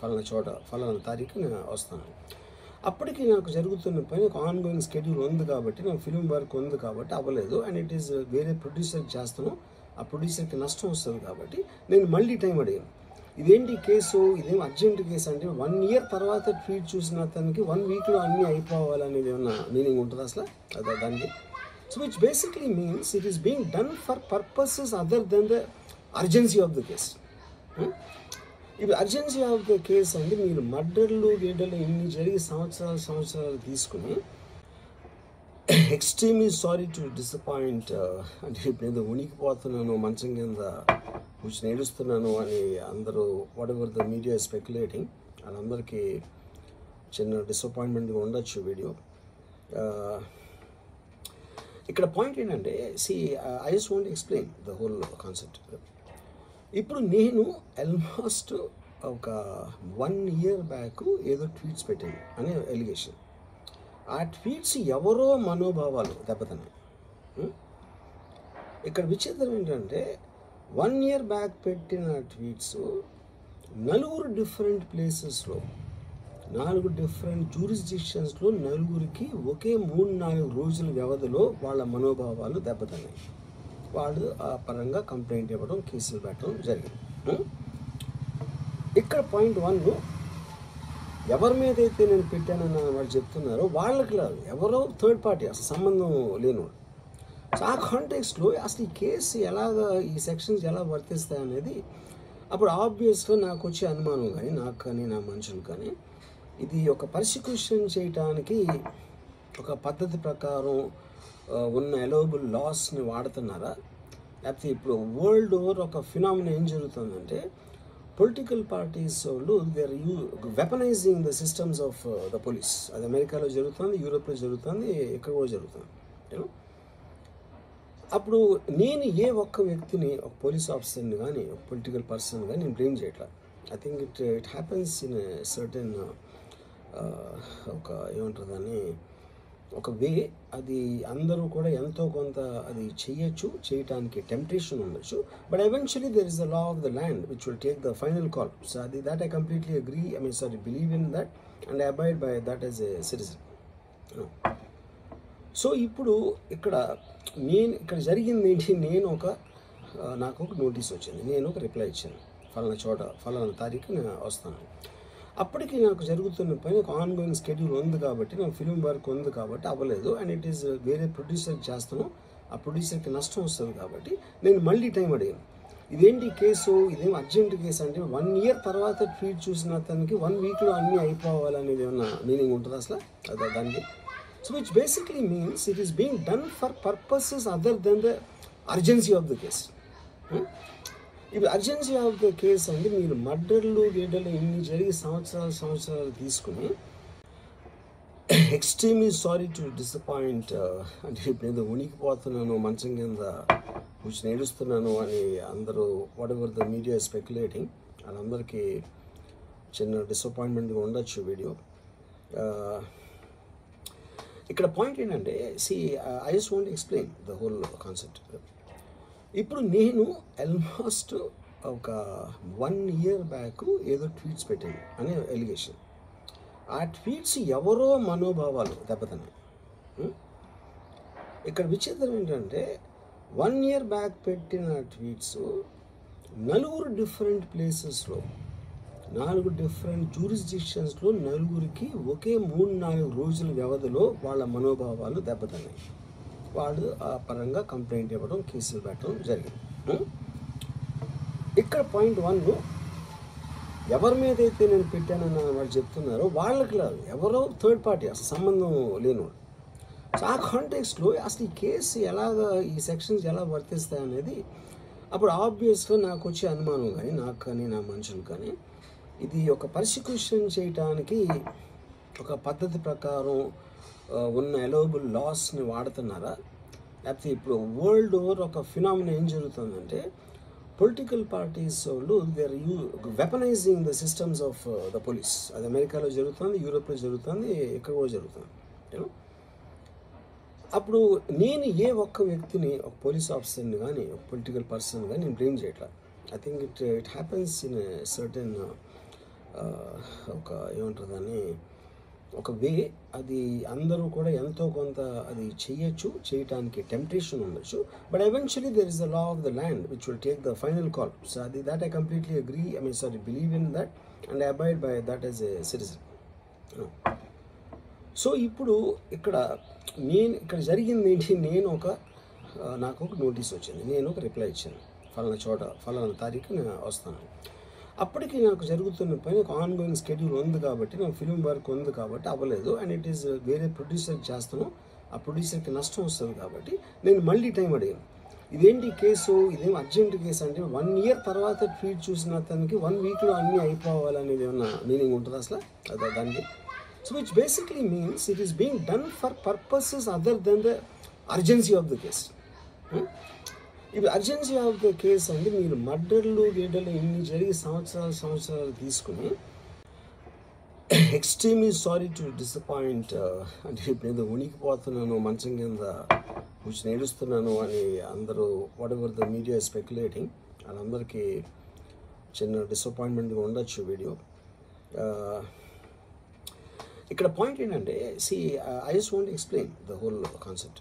ఫలానా చోట ఫలానా తారీఖు నేను వస్తాను. అప్పటికి నాకు జరుగుతున్న పని ఒక ఆన్గోయింగ్ స్కెడ్యూల్ ఉంది కాబట్టి నాకు ఫిలిం వర్క్ ఉంది కాబట్టి అవ్వలేదు. అండ్ ఇట్ ఈస్ వేరే ప్రొడ్యూసర్ చేస్తాను. ఆ ప్రొడ్యూసర్కి నష్టం వస్తుంది కాబట్టి నేను మళ్ళీ టైం అడిగాను. ఇదేంటి కేసు? ఇదేం అర్జెంట్ కేసు అంటే వన్ ఇయర్ తర్వాత ట్వీట్ చూసిన అతనికి వన్ వీక్లో అన్నీ అయిపోవాలనేది ఏమన్నా మీనింగ్ ఉంటుంది అసలు? అదే దానికి? So which basically means it is being done for purposes other than the urgency of the case ఇప్పుడు అర్జెన్సీ ఆఫ్ ద కేస్ అంటే మీరు మర్డర్లు గీడలు ఇన్ని జరిగి సంవత్సరాలు సంవత్సరాలు తీసుకుని ఎక్స్ట్రీమ్లీ సారీ టు డిసప్పాయింట్ అంటే ఇప్పుడు ఏదో ఉనికిపోతున్నాను మంచం కింద కూర్చొని ఏడుస్తున్నాను అని అందరూ whatever the media speculating వాళ్ళందరికీ చిన్న డిసప్పాయింట్మెంట్గా ఉండొచ్చు వీడియో ఇక్కడ పాయింట్ ఏంటంటే see I just want explain the whole concept ఇప్పుడు నేను ఆల్మోస్ట్ ఒక వన్ ఇయర్ బ్యాక్ ఏదో ట్వీట్స్ పెట్టింది అనే ఎలిగేషన్ ఆ ట్వీట్స్ ఎవరో మనోభావాలు దెబ్బతిన్నాయి. ఇక్కడ విచిత్రం ఏంటంటే వన్ ఇయర్ బ్యాక్ పెట్టిన ట్వీట్స్ నలుగురు డిఫరెంట్ ప్లేసెస్లో నాలుగు డిఫరెంట్ జూరిస్డిక్షన్స్లో నలుగురికి ఒకే మూడు నాలుగు రోజుల వ్యవధిలో వాళ్ళ మనోభావాలు దెబ్బతిన్నాయి. వాళ్ళు ఆ పరంగా కంప్లైంట్ ఇవ్వడం కేసులు పెట్టడం జరిగింది. ఇక్కడ పాయింట్ వన్ ఎవరి మీద అయితే నేను పెట్టానని వాళ్ళు చెప్తున్నారో వాళ్ళకి లేదు ఎవరో థర్డ్ పార్టీ అసలు సంబంధం లేనివాడు సో ఆ కాంటెక్స్లో అసలు ఈ కేసు ఎలాగ ఈ సెక్షన్స్ ఎలా వర్తిస్తాయి అనేది అప్పుడు ఆబ్వియస్గా నాకు వచ్చే అనుమానం కానీ నాకు కానీ నా మనుషులు కానీ ఇది ఒక పర్సిక్యూషన్ చేయటానికి ఒక పద్ధతి ప్రకారం ఉన్న ఎలోబుల్ లాస్ని వాడుతున్నారా? లేకపోతే ఇప్పుడు వరల్డ్ ఓవర్ ఒక ఫినామినా ఏం జరుగుతుందంటే పొలిటికల్ పార్టీస్ వాళ్ళు there you weaponising the systems of the police అది అమెరికాలో జరుగుతుంది యూరోప్లో జరుగుతుంది ఎక్కడ కూడా జరుగుతుంది అప్పుడు నేను ఏ ఒక్క వ్యక్తిని ఒక పోలీస్ ఆఫీసర్ని కానీ ఒక పొలిటికల్ పర్సన్ కానీ నేను బ్లేమ్ చేయట్లా. I think it it happens in certain ఒక ఏమంటారు దాన్ని ఒక వే అది అందరూ కూడా ఎంతో కొంత అది చేయొచ్చు చేయటానికి టెంప్టేషన్ ఉండొచ్చు. But eventually there is the law of the land which will take the final call so అది that I completely agree I mean sorry believe in that and abide by that as a citizen so ఇప్పుడు ఇక్కడ నేను ఇక్కడ జరిగింది ఏంటి? నేను ఒక నాకు ఒక నోటీస్ వచ్చింది. నేను ఒక రిప్లై ఇచ్చాను. ఫలానా చోట ఫలానా తారీఖు నేను వస్తాను. అప్పటికి నాకు జరుగుతున్న పని ఒక ఆన్గోయింగ్ స్కెడ్యూల్ ఉంది కాబట్టి నాకు ఫిలిం వర్క్ ఉంది కాబట్టి అవ్వలేదు. అండ్ ఇట్ ఈస్ వేరే ప్రొడ్యూసర్ చేస్తాను. ఆ ప్రొడ్యూసర్కి నష్టం వస్తుంది కాబట్టి నేను మళ్ళీ టైం అడిగాను. ఇదేంటి కేసు? ఇదేం అర్జెంట్ కేసు అంటే వన్ ఇయర్ తర్వాత ట్వీట్ చూసిన అతనికి వన్ వీక్లో అన్నీ అయిపోవాలనేది ఏమన్నా మీనింగ్ ఉంటుంది అసలు? అదే దానికి? So which basically means it is being done for purposes other than the urgency of the case ఇప్పుడు అర్జెన్సీ ఆఫ్ ద కేస్ అంటే మీరు మర్డర్లు గేటర్లు ఇన్ని జరిగి సంవత్సరాలు సంవత్సరాలు తీసుకుని ఎక్స్ట్రీమ్లీ సారీ టు డిసప్పాయింట్ అంటే ఇప్పుడు ఏదో ఉనికిపోతున్నాను మంచం కింద కూర్చొని ఏడుస్తున్నాను అని అందరూ whatever the media speculating వాళ్ళందరికీ చిన్న డిసప్పాయింట్మెంట్గా ఉండొచ్చు వీడియో. ఇక్కడ పాయింట్ ఏంటంటే see I just want explain the whole concept ఇప్పుడు నేను ఆల్మోస్ట్ ఒక వన్ ఇయర్ బ్యాక్ ఏదో ట్వీట్స్ పెట్టాను అనే ఎలిగేషన్ ఆ ట్వీట్స్ ఎవరో మనోభావాలు దెబ్బతిన్నాయి. ఇక్కడ విచిత్రం ఏంటంటే వన్ ఇయర్ బ్యాక్ పెట్టిన ట్వీట్స్ నలుగురు డిఫరెంట్ ప్లేసెస్లో నాలుగు డిఫరెంట్ జూరిస్డిక్షన్స్లో నలుగురికి ఒకే మూడు నాలుగు రోజుల వ్యవధిలో వాళ్ళ మనోభావాలు దెబ్బతిన్నాయి. వాళ్ళు ఆ పరంగా కంప్లైంట్ ఇవ్వడం కేసులు పెట్టడం జరిగింది. ఇక్కడ పాయింట్ వన్ ఎవరి మీద అయితే నేను పెట్టానని వాళ్ళు చెప్తున్నారో వాళ్ళకి లేదు ఎవరో థర్డ్ పార్టీ అసలు సంబంధం లేనివాడు సో ఆ కాంటెక్స్లో అసలు ఈ కేసు ఎలాగ ఈ సెక్షన్స్ ఎలా వర్తిస్తాయి అనేది అప్పుడు ఆబ్వియస్గా నాకు వచ్చే అనుమానం కానీ నాకు కానీ నా మనుషులు కానీ ఇది ఒక పర్సిక్యూషన్ చేయటానికి ఒక పద్ధతి ప్రకారం ఉన్న ఎలోబుల్ లాస్ని వాడుతున్నారా? లేకపోతే ఇప్పుడు వరల్డ్ ఓవర్ ఒక ఫినామినా ఏం జరుగుతుందంటే పొలిటికల్ పార్టీస్ వాళ్ళు there you weaponising the systems of the police అది అమెరికాలో జరుగుతుంది యూరోప్లో జరుగుతుంది ఎక్కడో జరుగుతుంది. అప్పుడు నేను ఏ ఒక్క వ్యక్తిని ఒక పోలీస్ ఆఫీసర్ని కానీ ఒక పొలిటికల్ పర్సన్ కానీ నేను బ్లేమ్ చేయట్లా. I think it it happens in certain ఒక ఏమంటారు దాన్ని ఒక వే అది అందరూ కూడా ఎంతో కొంత అది చేయొచ్చు చేయటానికి టెంప్టేషన్ ఉండొచ్చు. But eventually there is the law of the land which will take the final call so అది that I completely agree I mean sorry believe in that and abide by that as a citizen so ఇప్పుడు ఇక్కడ నేను ఇక్కడ జరిగింది ఏంటి? నేను ఒక నాకు ఒక నోటీస్ వచ్చింది. నేను ఒక రిప్లై ఇచ్చాను. ఫలానా చోట ఫలానా తారీఖు నేను వస్తాను. అప్పటికి నాకు జరుగుతున్న పని ఒక ఆన్గోయింగ్ స్కెడ్యూల్ ఉంది కాబట్టి నాకు ఫిలిం వర్క్ ఉంది కాబట్టి అవ్వలేదు. అండ్ ఇట్ ఈస్ వేరే ప్రొడ్యూసర్ చేస్తాను. ఆ ప్రొడ్యూసర్కి నష్టం వస్తుంది కాబట్టి నేను మళ్ళీ టైం అడిగాను. ఇదేంటి కేసు? ఇదేం అర్జెంట్ కేసు అంటే వన్ ఇయర్ తర్వాత ట్వీట్ చూసిన అతనికి వన్ వీక్లో అన్నీ అయిపోవాలనేది ఏమన్నా మీనింగ్ ఉంటుంది అసలు? అదే దానికి? So which basically means it is being done for purposes other than the urgency of the case ఇప్పుడు అర్జెన్సీ ఆఫ్ ద కేస్ అంటే మీరు మర్డర్లు గేటర్లు ఇన్ని జరిగి సంవత్సరాలు సంవత్సరాలు తీసుకుని ఎక్స్ట్రీమ్లీ సారీ టు డిసప్పాయింట్ అంటే ఇప్పుడు ఏదో ఉనికిపోతున్నాను మంచం కింద కూర్చొని ఏడుస్తున్నాను అని అందరూ whatever the media speculating వాళ్ళందరికీ చిన్న డిసప్పాయింట్మెంట్గా ఉండొచ్చు వీడియో. ఇక్కడ పాయింట్ ఏంటంటే see I just want explain the whole concept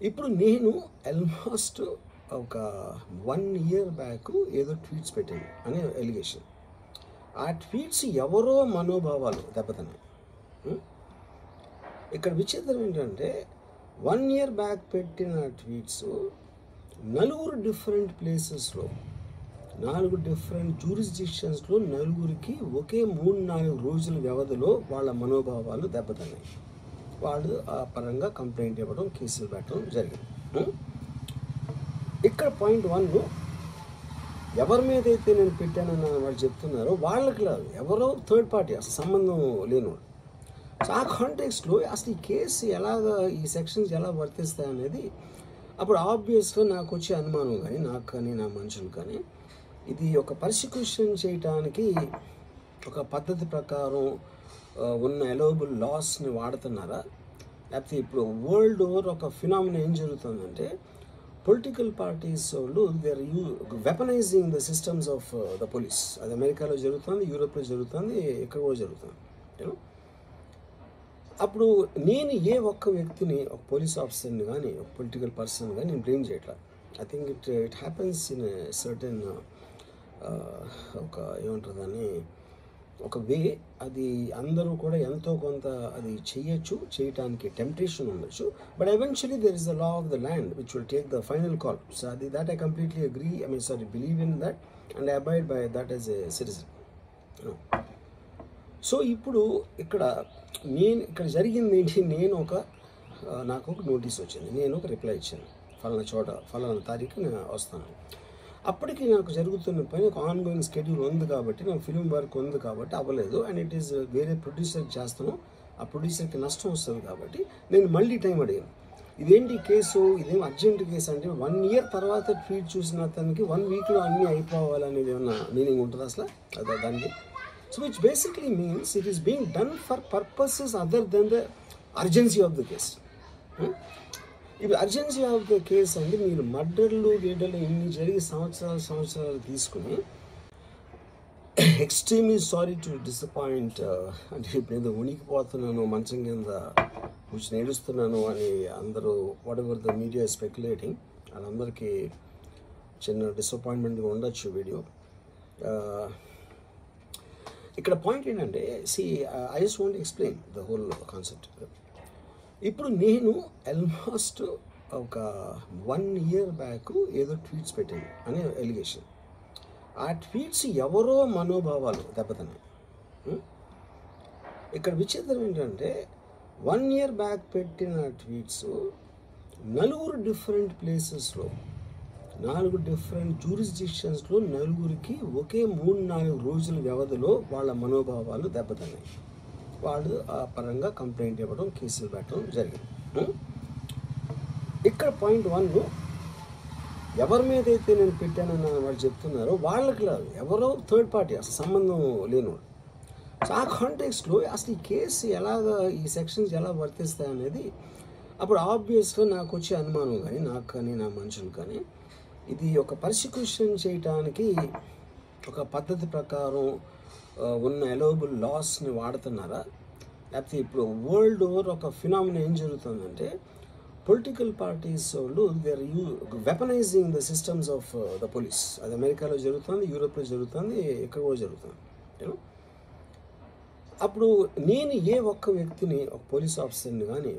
ఇప్పుడు నేను ఆల్మోస్ట్ ఒక వన్ ఇయర్ బ్యాక్ ఏదో ట్వీట్స్ పెట్టాను అనే ఎలిగేషన్ ఆ ట్వీట్స్ ఎవరో మనోభావాలు దెబ్బతిన్నాయి. ఇక్కడ విచిత్రం ఏంటంటే వన్ ఇయర్ బ్యాక్ పెట్టిన ట్వీట్స్ నలుగురు డిఫరెంట్ ప్లేసెస్లో నాలుగు డిఫరెంట్ జూరిస్డిక్షన్స్లో నలుగురికి ఒకే మూడు నాలుగు రోజుల వ్యవధిలో వాళ్ళ మనోభావాలు దెబ్బతిన్నాయి. వాళ్ళు ఆ పరంగా కంప్లైంట్ ఇవ్వడం కేసులు పెట్టడం జరిగింది. ఇక్కడ పాయింట్ వన్ ఎవరి మీద అయితే నేను పెట్టానని వాళ్ళు చెప్తున్నారో వాళ్ళకి లేదు ఎవరో థర్డ్ పార్టీ అసలు సంబంధం లేనివాడు. సో ఆ కాంటెక్స్లో అసలు ఈ కేసు ఎలాగ ఈ సెక్షన్స్ ఎలా వర్తిస్తాయి అనేది అప్పుడు ఆబ్వియస్గా నాకు వచ్చే అనుమానం కానీ నాకు కానీ నా మనుషులు కానీ ఇది ఒక పర్సిక్యూషన్ చేయటానికి ఒక పద్ధతి ప్రకారం ఉన్న ఎలోబుల్ లాస్ని వాడుతున్నారా? లేకపోతే ఇప్పుడు వరల్డ్ ఓవర్ ఒక ఫినామినా ఏం జరుగుతుందంటే పొలిటికల్ పార్టీస్ వాళ్ళు there you weaponising the systems of the police అది అమెరికాలో జరుగుతుంది యూరోప్లో జరుగుతుంది ఎక్కడ కూడా జరుగుతుంది. అప్పుడు నేను ఏ ఒక్క వ్యక్తిని ఒక పోలీస్ ఆఫీసర్ని కానీ ఒక పొలిటికల్ పర్సన్ కానీ నేను బ్లేమ్ చేయట్లా. I think it it happens in certain ఒక ఏమంటారు దాన్ని? ఒక వే అది అందరూ కూడా ఎంతో కొంత అది చేయొచ్చు చేయటానికి టెంప్టేషన్ ఉండొచ్చు. But eventually there is the law of the land which will take the final call so అది that I completely agree I mean sorry believe in that and abide by that as a citizen so ఇప్పుడు ఇక్కడ నేను ఇక్కడ జరిగింది ఏంటి? నేను ఒక నాకు ఒక నోటీస్ వచ్చింది. నేను ఒక రిప్లై ఇచ్చాను. ఫలానా చోట ఫలానా తారీఖు నేను వస్తాను. అప్పటికి నాకు జరుగుతున్న పని ఒక ఆన్గోయింగ్ స్కెడ్యూల్ ఉంది కాబట్టి నాకు ఫిలిం వర్క్ ఉంది కాబట్టి అవ్వలేదు. అండ్ ఇట్ ఈస్ వేరే ప్రొడ్యూసర్కి చేస్తాను. ఆ ప్రొడ్యూసర్కి నష్టం వస్తుంది కాబట్టి నేను మళ్ళీ టైం అడిగాను. ఇదేంటి కేసు? ఇదేం అర్జెంట్ కేసు అంటే వన్ ఇయర్ తర్వాత ట్వీట్ చూసిన అతనికి వన్ వీక్లో అన్నీ అయిపోవాలనేది ఏమన్నా మీనింగ్ ఉంటుంది అసలు? అదే దానికి? So which basically means it is being done for purposes other than the urgency of the case ఇప్పుడు అర్జెన్సీ ఆఫ్ ద కేస్ అంటే మీరు మర్డర్లు గేటర్లు ఇన్ని జరిగి సంవత్సరాలు సంవత్సరాలు తీసుకుని ఎక్స్ట్రీమ్లీ సారీ టు డిసప్పాయింట్ అంటే ఇప్పుడు ఏదో ఉనికిపోతున్నాను మంచం కింద కూర్చొని ఏడుస్తున్నాను అని అందరూ whatever the media speculating వాళ్ళందరికీ చిన్న డిసప్పాయింట్మెంట్గా ఉండొచ్చు వీడియో. ఇక్కడ పాయింట్ ఏంటంటే see I just want explain the whole concept ఇప్పుడు నేను ఆల్మోస్ట్ ఒక వన్ ఇయర్ బ్యాక్ ఏదో ట్వీట్స్ పెట్టాను అనే ఎలిగేషన్ ఆ ట్వీట్స్ ఎవరో మనోభావాలు దెబ్బతిన్నాయి. ఇక్కడ విచిత్రం ఏంటంటే వన్ ఇయర్ బ్యాక్ పెట్టిన ట్వీట్స్ నలుగురు డిఫరెంట్ ప్లేసెస్లో నాలుగు డిఫరెంట్ జూరిస్డిక్షన్స్లో నలుగురికి ఒకే మూడు నాలుగు రోజుల వ్యవధిలో వాళ్ళ మనోభావాలు దెబ్బతిన్నాయి. వాళ్ళు ఆ పరంగా కంప్లైంట్ ఇవ్వడం కేసులు పెట్టడం జరిగింది. ఇక్కడ పాయింట్ వన్ ఎవరి మీద అయితే నేను పెట్టానని వాళ్ళు చెప్తున్నారో వాళ్ళకి లేదు ఎవరో థర్డ్ పార్టీ అసలు సంబంధం లేనివాడు. సో ఆ కాంటెక్స్లో అసలు ఈ కేసు ఎలాగ ఈ సెక్షన్స్ ఎలా వర్తిస్తాయి అనేది అప్పుడు ఆబ్వియస్గా నాకు వచ్చే అనుమానం కానీ నాకు కానీ నా మనుషులు కానీ ఇది ఒక పర్సిక్యూషన్ చేయటానికి ఒక పద్ధతి ప్రకారం ఉన్న ఎలోబుల్ లాస్ని వాడుతున్నారా? లేకపోతే ఇప్పుడు వరల్డ్ ఓవర్ ఒక ఫినామినా ఏం జరుగుతుందంటే పొలిటికల్ పార్టీస్ వాళ్ళు there you weaponising the systems of the police అది అమెరికాలో జరుగుతుంది యూరోప్లో జరుగుతుంది ఎక్కడ కూడా జరుగుతుంది. యూనో అప్పుడు నేను ఏ ఒక్క వ్యక్తిని ఒక పోలీస్ ఆఫీసర్ని కానీ